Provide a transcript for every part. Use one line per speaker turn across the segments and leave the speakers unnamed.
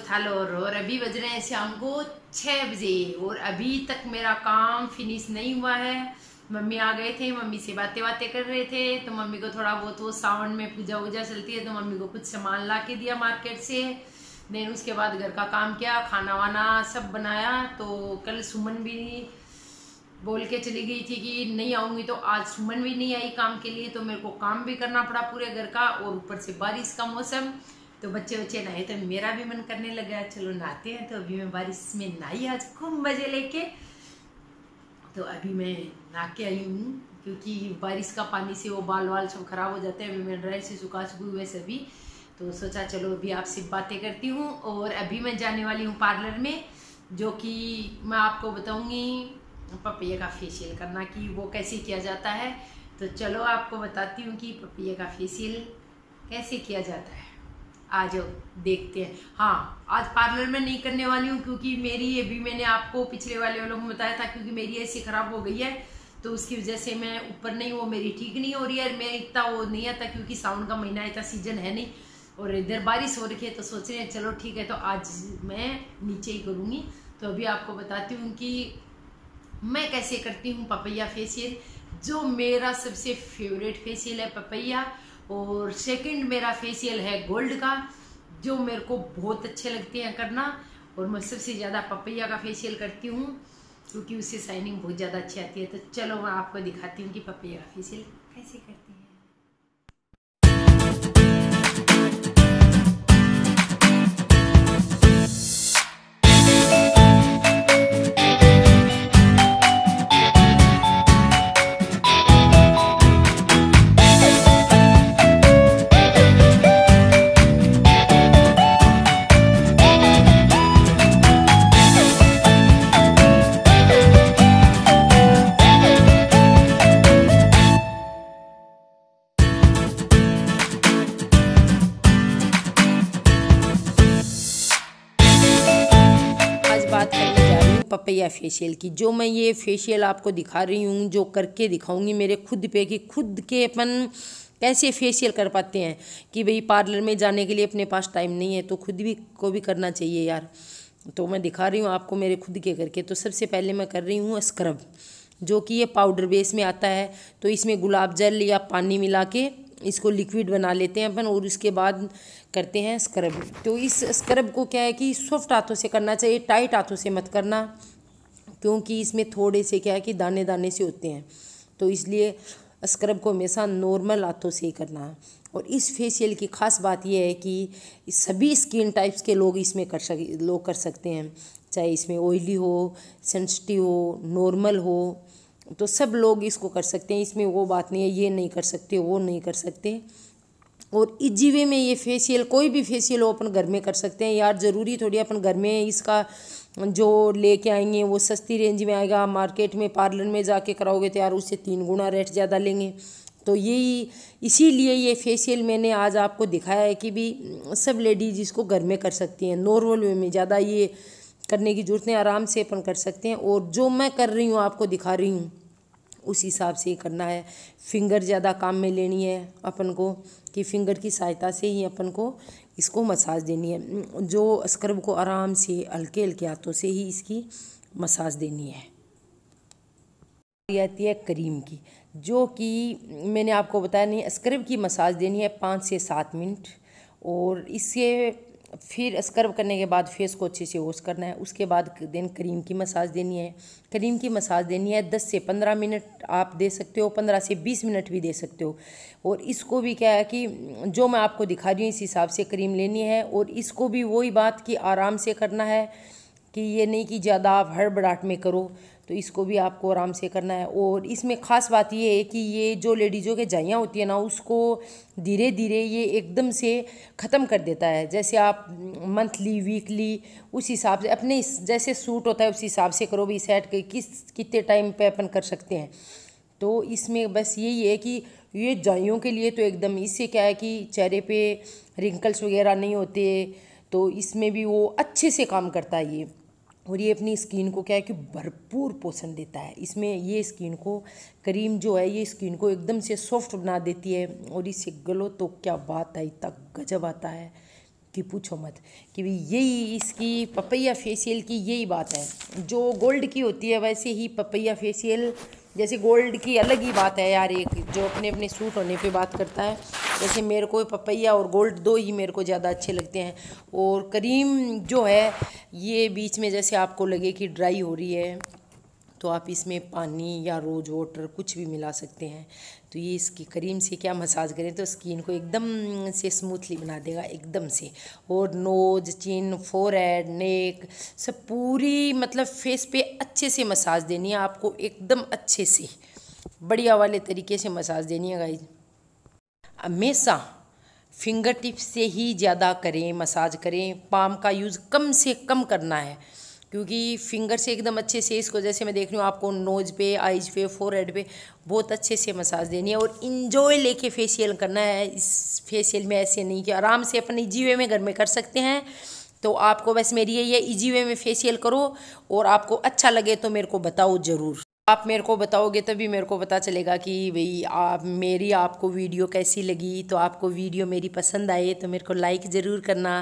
था लो और अभी बज रहे हैं शाम को छः बजे, और अभी तक मेरा काम फिनिश नहीं हुआ है। मम्मी आ गए थे, मम्मी से बातें बातें कर रहे थे तो मम्मी को थोड़ा बहुत वो सावन में पूजा वूजा चलती है तो मम्मी को कुछ सामान ला के दिया मार्केट से। देन उसके बाद घर का काम किया, खाना वाना सब बनाया तो कल सुमन भी बोल के चली गई थी कि नहीं आऊँगी तो आज सुमन भी नहीं आई काम के लिए तो मेरे को काम भी करना पड़ा पूरे घर का, और ऊपर से बारिश का मौसम। तो बच्चे बच्चे नहाए तो मेरा भी मन करने लगा, चलो नहाते हैं। तो अभी मैं बारिश में नहाई आज खूब मज़े लेके। तो अभी मैं नहा के आई हूँ, क्योंकि बारिश का पानी से वो बाल वाल सब खराब हो जाते हैं। अभी मैं ड्राई से सुखा सुखी हुए सभी। तो सोचा चलो अभी आपसे बातें करती हूँ, और अभी मैं जाने वाली हूँ पार्लर में, जो कि मैं आपको बताऊँगी पपैया का फेशियल करना कि वो कैसे किया जाता है। तो चलो आपको बताती हूँ कि पपैया का फेशियल कैसे किया जाता है। आ जाओ देखते हैं। हाँ आज पार्लर में नहीं करने वाली हूँ क्योंकि मेरी अभी मैंने आपको पिछले वाले वालों को बताया था क्योंकि मेरी ऐसी ख़राब हो गई है तो उसकी वजह से मैं ऊपर नहीं, वो मेरी ठीक नहीं हो रही है मैं इतना वो नहीं आता क्योंकि साउंड का महीना इतना सीज़न है नहीं और इधर बारिश हो रखी है तो सोच रहे हैं, चलो ठीक है तो आज मैं नीचे ही करूँगी। तो अभी आपको बताती हूँ कि मैं कैसे करती हूँ पपैया फेशियल जो मेरा सबसे फेवरेट फेशियल है पपैया और सेकंड मेरा फेशियल है गोल्ड का, जो मेरे को बहुत अच्छे लगते हैं करना, और मैं सबसे ज़्यादा पपैया का फेशियल करती हूँ, क्योंकि उससे शाइनिंग बहुत ज़्यादा अच्छी आती है। तो चलो मैं आपको दिखाती हूँ कि पपैया का फेशियल कैसे करती है। पपैया फेशियल की। जो मैं ये फेशियल आपको दिखा रही हूँ, जो करके दिखाऊँगी मेरे खुद पे कि खुद के अपन कैसे फेशियल कर पाते हैं कि भाई पार्लर में जाने के लिए अपने पास टाइम नहीं है तो खुद भी, को भी करना चाहिए यार। तो मैं दिखा रही हूँ आपको मेरे खुद के करके। तो सबसे पहले मैं कर रही हूँ स्क्रब जो कि ये पाउडर बेस में आता है। तो इसमें गुलाब जल या पानी मिला के इसको लिक्विड बना लेते हैं अपन और उसके बाद करते हैं स्क्रब तो इस स्क्रब को क्या है कि सॉफ्ट हाथों से करना चाहिए टाइट हाथों से मत करना, क्योंकि इसमें थोड़े से क्या है कि दाने दाने से होते हैं। तो इसलिए स्क्रब को हमेशा नॉर्मल हाथों से ही करना। है और इस फेशियल की ख़ास बात यह है कि सभी स्किन टाइप्स के लोग इसमें कर सक, लोग कर सकते हैं, चाहे इसमें ऑयली हो सेंसिटिव हो नॉर्मल हो। तो सब लोग इसको कर सकते हैं, इसमें वो बात नहीं है, ये नहीं कर सकते, वो नहीं कर सकते। और इजी वे में ये फेशियल, कोई भी फेशियल हो अपन घर में कर सकते हैं। यार, ज़रूरी थोड़ी अपन घर में इसका जो लेके आएँगे, वो सस्ती रेंज में आएगा। मार्केट में पार्लर में जाके कराओगे तो यार उससे तीन गुना रेट ज़्यादा लेंगे। तो यही इसीलिए ये फेशियल मैंने आज आपको दिखाया है कि भी सब लेडीज़ इसको घर में कर सकती हैं नॉर्मल वे में। ज़्यादा ये करने की ज़रूरत नहीं, आराम से अपन कर सकते हैं। और जो मैं कर रही हूँ, आपको दिखा रही हूँ, उस हिसाब से ही करना है। फिंगर ज़्यादा काम में लेनी है अपन को, कि फिंगर की सहायता से ही अपन को इसको मसाज देनी है। जो स्क्रब को आराम से, हल्के हल्के हाथों से ही इसकी मसाज देनी है। आती है करीम की, जो कि मैंने आपको बताया नहीं स्क्रब की मसाज देनी है पाँच से सात मिनट। और इससे फिर स्क्रब करने के बाद फेस को अच्छे से वॉश करना है। उसके बाद देन क्रीम की मसाज देनी है। क्रीम की मसाज देनी है। दस से पंद्रह मिनट आप दे सकते हो, पंद्रह से बीस मिनट भी दे सकते हो। और इसको भी क्या है कि जो मैं आपको दिखा रही हूँ, इस हिसाब से क्रीम लेनी है। और इसको भी वही बात कि आराम से करना है। कि ये नहीं कि ज़्यादा आप हड़बड़ाहट में करो तो इसको भी आपको आराम से करना है। और इसमें ख़ास बात ये है कि ये जो लेडीज़ों के जाइयाँ होती है ना, उसको धीरे धीरे ये एकदम से ख़त्म कर देता है। जैसे आप मंथली, वीकली उस हिसाब से अपने जैसे सूट होता है उस हिसाब से करो भी सेट के किस, कितने टाइम पे अपन कर सकते हैं। तो इसमें बस यही है कि ये जाइयों के लिए तो एकदम इससे क्या है कि चेहरे पे रिंकल्स वगैरह नहीं होते तो इसमें भी वो अच्छे से काम करता है ये। और ये अपनी स्किन को क्या है कि भरपूर पोषण देता है। इसमें ये स्किन को क्रीम जो है, ये स्किन को एकदम से सॉफ्ट बना देती है और इससे गलो तो क्या बात है, इतना गजब आता है कि पूछो मत कि भाई यही इसकी पपैया फेशियल की यही बात है। जो गोल्ड की होती है, वैसे ही पपैया फेशियल जैसे गोल्ड की अलग ही बात है यार, एक जो अपने अपने सूट होने पे बात करता है। जैसे मेरे को पपैया और गोल्ड दो ही मेरे को ज़्यादा अच्छे लगते हैं। और करीम जो है, ये बीच में जैसे आपको लगे कि ड्राई हो रही है। तो आप इसमें पानी या रोज़ वाटर कुछ भी मिला सकते हैं। तो ये इसकी क्रीम से क्या मसाज करें तो स्किन को एकदम से स्मूथली बना देगा, एकदम से। और nose chin forehead neck सब पूरी मतलब फेस पे अच्छे से मसाज देनी है, आपको एकदम अच्छे से। बढ़िया वाले तरीके से मसाज देनी है गाइज़ हमेशा फिंगर टिप से ही ज़्यादा करें मसाज करें। पाम का यूज़ कम से कम करना है। क्योंकि फिंगर से एकदम अच्छे से इसको जैसे मैं देख रही हूँ, आपको नोज़ पे आइज़ पे फोर हेड पे बहुत अच्छे से मसाज देनी है और इन्जॉय लेके फेशियल करना है। इस फेशियल में ऐसे नहीं कि आराम से अपने इजी वे में घर में कर सकते हैं। तो आपको बस मेरी है इजी वे में फेशियल करो और आपको अच्छा लगे तो मेरे को बताओ ज़रूर। आप मेरे को बताओगे तभी मेरे को पता चलेगा कि भाई आप, मेरी आपको वीडियो कैसी लगी। तो आपको वीडियो मेरी पसंद आए तो मेरे को लाइक ज़रूर करना।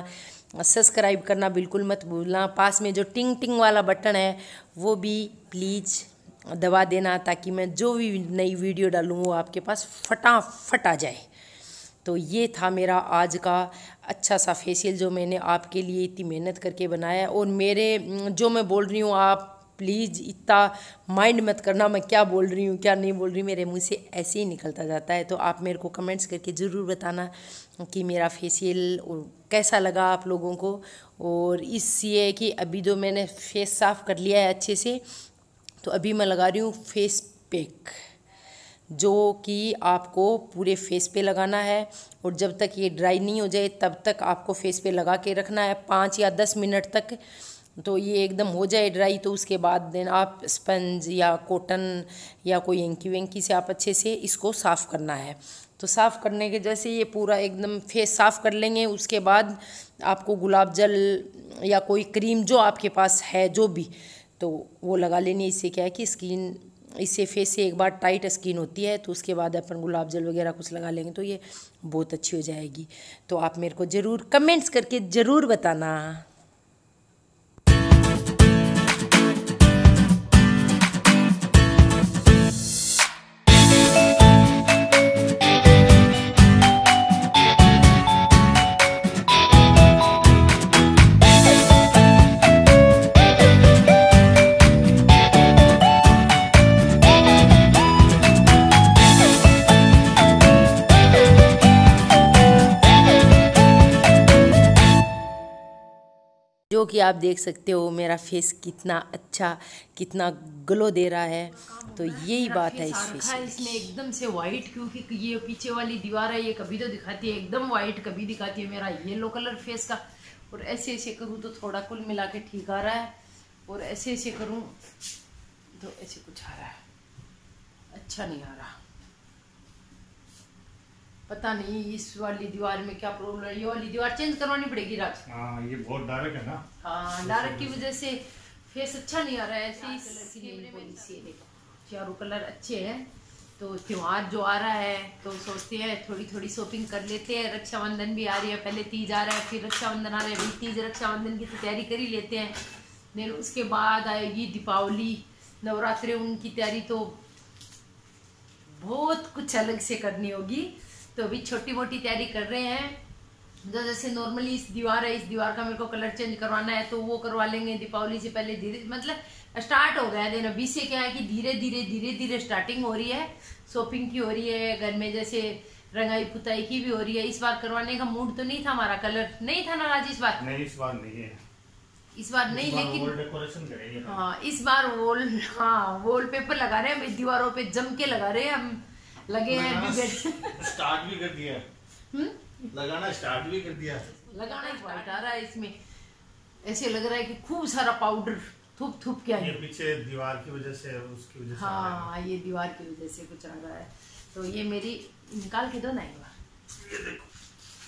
सब्सक्राइब करना बिल्कुल मत भूलना। पास में जो टिंग टिंग वाला बटन है, वो भी प्लीज़ दबा देना ताकि मैं जो भी नई वीडियो डालूँ, वो आपके पास फटाफट आ जाए। तो ये था मेरा आज का अच्छा सा फेसियल जो मैंने आपके लिए इतनी मेहनत करके बनाया और मेरे, जो मैं बोल रही हूँ, आप प्लीज़ इतना माइंड मत करना, मैं क्या बोल रही हूँ, क्या नहीं बोल रही मेरे मुँह से ऐसे ही निकलता जाता है। तो आप मेरे को कमेंट्स करके ज़रूर बताना कि मेरा फेशियल कैसा लगा आप लोगों को। और इस ये कि अभी जो मैंने फेस साफ़ कर लिया है अच्छे से तो अभी मैं लगा रही हूँ फेस पैक, जो कि आपको पूरे फेस पे लगाना है। और जब तक ये ड्राई नहीं हो जाए, तब तक आपको फेस पे लगा के रखना है। पाँच या दस मिनट तक तो ये एकदम हो जाए ड्राई तो उसके बाद देन आप स्पंज या कॉटन या कोई एंकी वेंकी से आप अच्छे से इसको साफ़ करना है। तो साफ़ करने के जैसे ये पूरा एकदम फेस साफ़ कर लेंगे, उसके बाद आपको गुलाब जल या कोई क्रीम जो आपके पास है, जो भी तो वो लगा लेनी। इससे क्या है कि स्किन, इससे फेस से एक बार टाइट स्किन होती है तो उसके बाद अपन गुलाब जल वगैरह कुछ लगा लेंगे तो ये बहुत अच्छी हो जाएगी। तो आप मेरे को ज़रूर कमेंट्स करके ज़रूर बताना। जो कि आप देख सकते हो मेरा फेस कितना अच्छा कितना ग्लो दे रहा है। तो यही बात है इस फेस इसमें एकदम से वाइट क्योंकि ये पीछे वाली दीवार है ये कभी तो दिखाती है एकदम वाइट कभी दिखाती है मेरा येलो कलर फेस का। और ऐसे ऐसे करूँ तो थोड़ा कुल मिला के ठीक आ रहा है। और ऐसे ऐसे करूँ तो ऐसे कुछ आ रहा है। अच्छा नहीं आ रहा। पता नहीं इस वाली दीवार में क्या प्रॉब्लम है ये वाली दीवार चेंज करवानी पड़ेगी राज।
हाँ ये बहुत डार्क है ना।
हाँ डार्क की वजह से फेस अच्छा नहीं आ रहा है ऐसे चारों कलर अच्छे हैं तो त्यौहार जो आ रहा है तो सोचते हैं थोड़ी थोड़ी शॉपिंग कर लेते हैं रक्षाबंधन भी आ रही है पहले तीज आ रहा है फिर रक्षाबंधन आ रहा है तीज रक्षाबंधन की तो तैयारी कर ही लेते हैं। फिर उसके बाद आएगी दीपावली नवरात्रि उनकी तैयारी तो बहुत कुछ अलग से करनी होगी। तो अभी छोटी मोटी तैयारी कर रहे हैं। जो जैसे नॉर्मली इस दीवार है इस दीवार का मेरे को कलर चेंज करवाना है तो वो करवा लेंगे दीपावली से पहले धीरे मतलब स्टार्ट हो गया दिन। अभी से क्या है कि धीरे धीरे धीरे धीरे स्टार्टिंग हो रही है। शॉपिंग की हो रही है घर में जैसे रंगाई पुताई की भी हो रही है। इस बार करवाने का मूड तो नहीं था हमारा कलर नहीं था ना राज इस बार?
नहीं इस बार नहीं है।
इस बार नहीं लेकिन
डेकोरेशन करेंगे।
हाँ इस बार वॉल हाँ वॉल पेपर लगा रहे हैं दीवारों पे जम के लगा रहे हैं हम। लगे हैं
स्टार्ट भी कर दिया।
हम्म?
लगाना स्टार्ट भी कर दिया।
लगाना ही आ रहा है इसमें। ऐसे लग रहा है कि खूब सारा पाउडर थूप थूप क्या
है। पीछे दीवार की वजह से उसकी वजह से
हाँ। ये दीवार की वजह से कुछ आ रहा है। तो ये मेरी निकाल के दो ना एक बार।
ये देखो।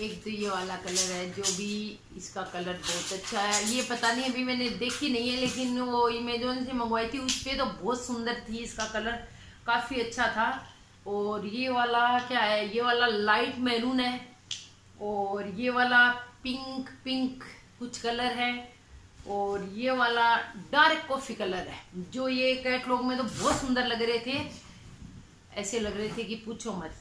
एक तो ये वाला कलर है जो भी इसका कलर बहुत अच्छा है। ये पता नहीं अभी मैंने देखी नहीं है लेकिन वो इमेजोन से मंगवाई थी उस पर तो बहुत सुंदर थी इसका कलर काफ़ी अच्छा था। और ये वाला क्या है? ये वाला लाइट मैरून है और ये वाला पिंक पिंक कुछ कलर है और ये वाला डार्क कॉफ़ी कलर है। जो ये कैटलॉग में तो बहुत सुंदर लग रहे थे, ऐसे लग रहे थे कि पूछो मत।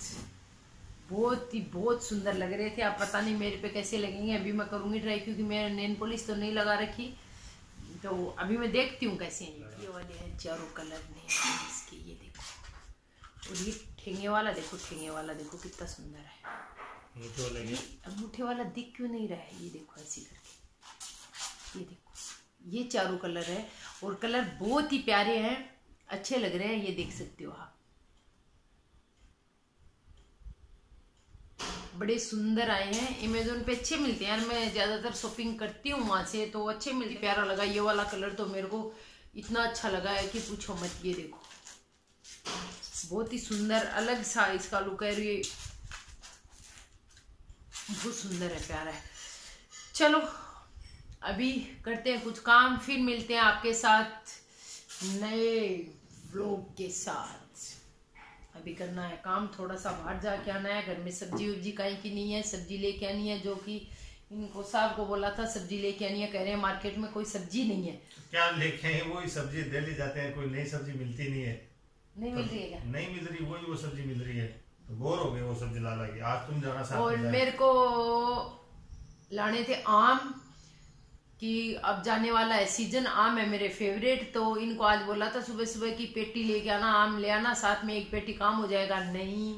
बहुत ही बहुत सुंदर लग रहे थे। आप पता नहीं मेरे पे कैसे लगेंगे, अभी मैं करूँगी ट्राई क्योंकि मैंने नेन पॉलिश तो नहीं लगा रखी। तो अभी मैं देखती हूँ कैसे ये वाले हैं, चारों कलर ने इसके, ये देखो। और ये ठेंगे वाला देखो ठेंगे वाला देखो कितना सुंदर है।
लगे
अंगूठे वाला दिख क्यों नहीं रहा है? ये देखो ऐसी करके। ये देखो। ये चारों कलर है और कलर बहुत ही प्यारे हैं। अच्छे लग रहे हैं ये देख सकते हो आप। बड़े सुंदर आए हैं। अमेजोन पे अच्छे मिलते हैं यार। मैं ज़्यादातर शॉपिंग करती हूँ वहाँ से तो अच्छे मिलते प्यारा लगा। ये वाला कलर तो मेरे को इतना अच्छा लगा है कि पूछो मत। ये देखो। बहुत ही सुंदर अलग सा इसका लुक है ये बहुत सुंदर है, प्यारा है। चलो, अभी करते हैं कुछ काम, फिर मिलते हैं आपके साथ नए व्लॉग के साथ। अभी करना है काम, थोड़ा सा बाहर जाके आना है, घर में सब्ज़ी उब्जी कहीं की नहीं है, सब्ज़ी लेके आनी है, जो कि इनको साहब को बोला था, सब्ज़ी लेके आनी है, कह रहे हैं मार्केट में कोई सब्ज़ी नहीं है।
क्या लेके आए, वही सब्ज़ी दिल्ली जाते हैं, कोई नई सब्ज़ी मिलती नहीं है।
नहीं मिल रही है क्या?
नहीं मिल रही वही वो सब्ज़ी मिल रही है। तो बोर हो गए वो सब्ज़ी ला ला के। आज तुम जाना साथ
और मेरे को लाने थे आम कि अब जाने वाला है सीज़न आम है मेरे फेवरेट तो इनको आज बोला था सुबह सुबह की पेटी लेके आना आम ले आना साथ में एक पेटी काम हो जाएगा। नहीं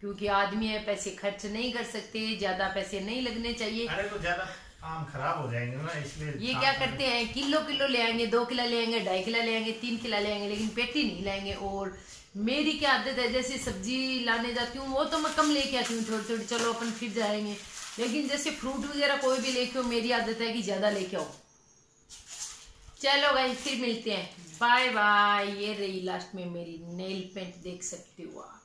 क्योंकि आदमी है पैसे खर्च नहीं कर सकते ज़्यादा पैसे नहीं लगने चाहिए।
अरे तो ज़्यादा आम खराब हो जाएँगे ना इसलिए
ये क्या करते हैं? किलो किलो ले आएँगे दो किलो ले आएँगे ढाई किलो ले आएँगे तीन किलो ले आएँगे लेकिन पेटी नहीं लाएँगे। और मेरी क्या आदत है? जैसे सब्ज़ी लाने जाती हूँ वो तो मैं कम लेके आती हूँ थोड़ी थोड़ी चलो अपन फिर जाएँगे। लेकिन जैसे फ्रूट वगैरह कोई भी लेके आओ मेरी आदत है कि ज़्यादा लेके आओ। चलो भाई फिर मिलते हैं। बाय बाय ये रही लास्ट में मेरी नेल पेंट देख सकते हो आप।